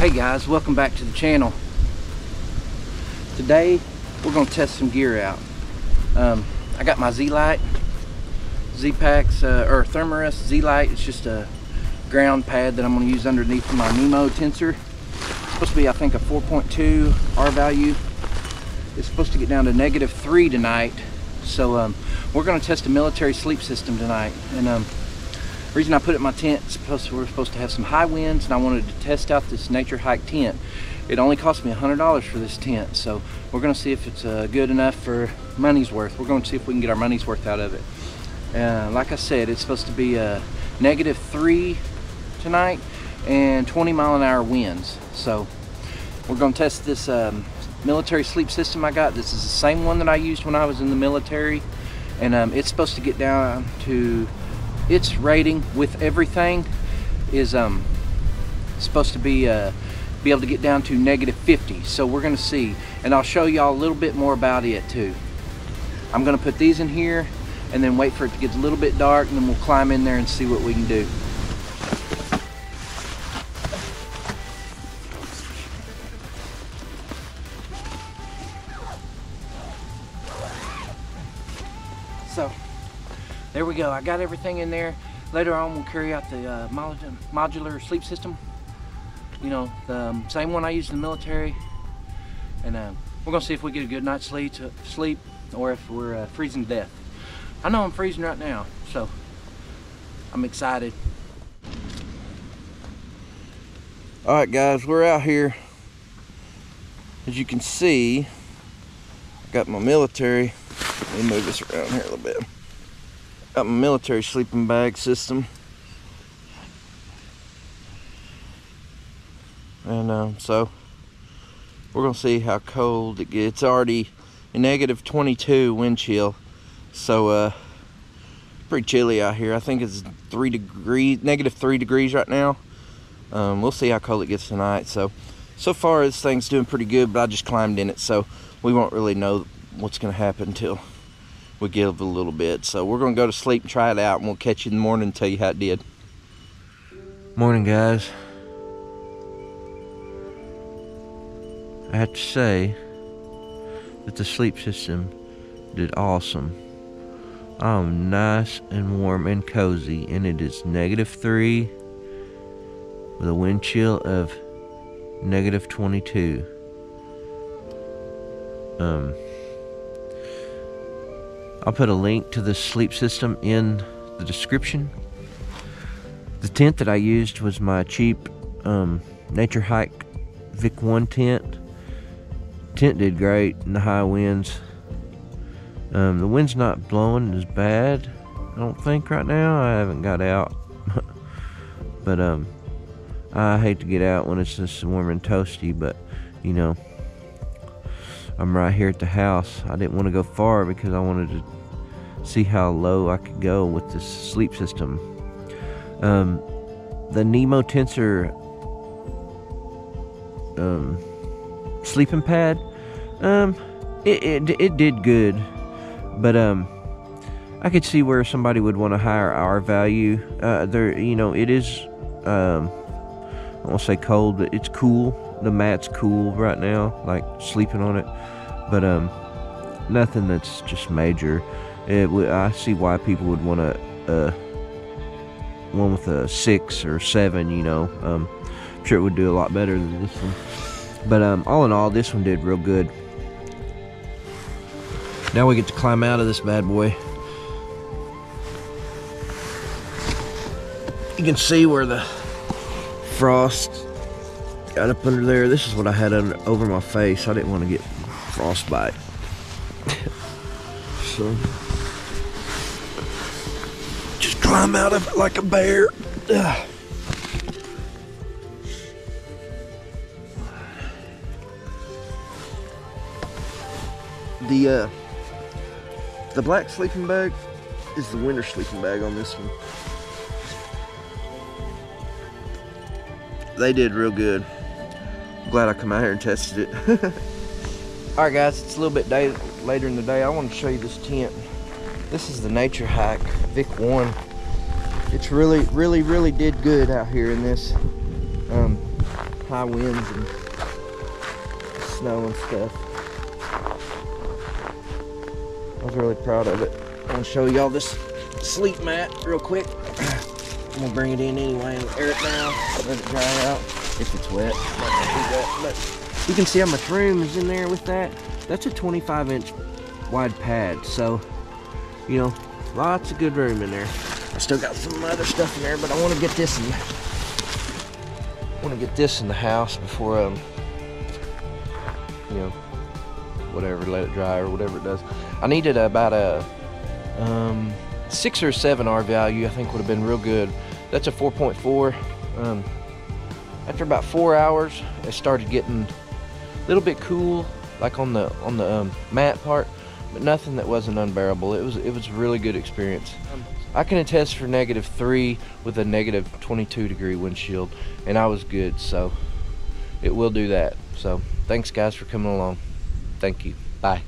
Hey guys, welcome back to the channel. Today we're going to test some gear out. Um, I got my Z-Lite, Z-Packs, uh, or Thermarest Z-Lite. It's just a ground pad that I'm going to use underneath my Nemo tensor. It's supposed to be, I think, a 4.2 R value. It's supposed to get down to negative 3 tonight. So um, we're going to test a military sleep system tonight. And um, reason I put it in my tent is supposed to, we're supposed to have some high winds and I wanted to test out this Nature Hike tent. It only cost me $100 for this tent, so we're gonna see if it's uh, good enough for money's worth. We're gonna see if we can get our money's worth out of it. Uh, like I said, it's supposed to be a uh, negative three tonight and 20 mile an hour winds. So we're gonna test this um, military sleep system I got. This is the same one that I used when I was in the military. And um, it's supposed to get down to its rating with everything is um, supposed to be uh, be able to get down to negative 50 so we're gonna see and I'll show y'all a little bit more about it too. I'm gonna put these in here and then wait for it to get a little bit dark and then we'll climb in there and see what we can do. So there we go. I got everything in there. Later on we'll carry out the uh, modular sleep system. You know the um, same one I used in the military. And uh, we're gonna see if we get a good night's sleep, sleep or if we're uh, freezing to death. I know I'm freezing right now so I'm excited. All right guys we're out here. As you can see I got my military. Let me move this around here a little bit Got my military sleeping bag system. And um, so we're gonna see how cold it gets. It's already negative 22 wind chill. So uh, pretty chilly out here. I think it's three degrees, negative three degrees right now. Um, we'll see how cold it gets tonight. So, so far this thing's doing pretty good, but I just climbed in it. So we won't really know what's gonna happen until we give a little bit. So we're gonna go to sleep and try it out and we'll catch you in the morning and tell you how it did. Morning guys. I have to say that the sleep system did awesome. I'm nice and warm and cozy and it is negative three with a wind chill of negative 22. Um, I'll put a link to the sleep system in the description. The tent that I used was my cheap um, Nature Hike Vik 1 tent. Tent did great in the high winds. Um, the wind's not blowing as bad, I don't think, right now. I haven't got out. but um, I hate to get out when it's this warm and toasty, but you know, I'm right here at the house. I didn't want to go far because I wanted to see how low I could go with this sleep system. Um, the Nemo Tensor um, sleeping pad, um, it, it, it did good, but um, I could see where somebody would want a higher R value. Uh, there, you know, it is um, I won't say cold, but it's cool. The mat's cool right now, like sleeping on it but um, nothing that's just major. It, I see why people would want a, a one with a six or seven. You know, um, I'm sure it would do a lot better than this one. But um, all in all, this one did real good. Now we get to climb out of this bad boy. You can see where the frost got up under there. This is what I had under, over my face. I didn't want to get frostbite. so, just climb out of it like a bear. The uh, the black sleeping bag is the winter sleeping bag on this one. They did real good. Glad I come out here and tested it. Alright guys, it's a little bit day, later in the day. I want to show you this tent. This is the Nature Hike Vik 1. It's really, really, really did good out here in this. Um, high winds and snow and stuff. I was really proud of it. I'm gonna show y'all this sleep mat real quick. I'm gonna bring it in anyway and air it now, let it dry out if it's wet. You can see how much room is in there with that. That's a 25 inch wide pad, so you know, lots of good room in there. I still got some other stuff in there, but I want to get this in. Want to get this in the house before um, you know, whatever, let it dry or whatever it does. I needed about a um, six or seven R value. I think would have been real good. That's a 4.4. Um, after about four hours, it started getting a little bit cool, like on the on the um, mat part, but nothing that wasn't unbearable. It was it was a really good experience. I can attest for negative three with a negative 22 degree wind chill, and I was good. So it will do that. So thanks guys for coming along. Thank you. Bye.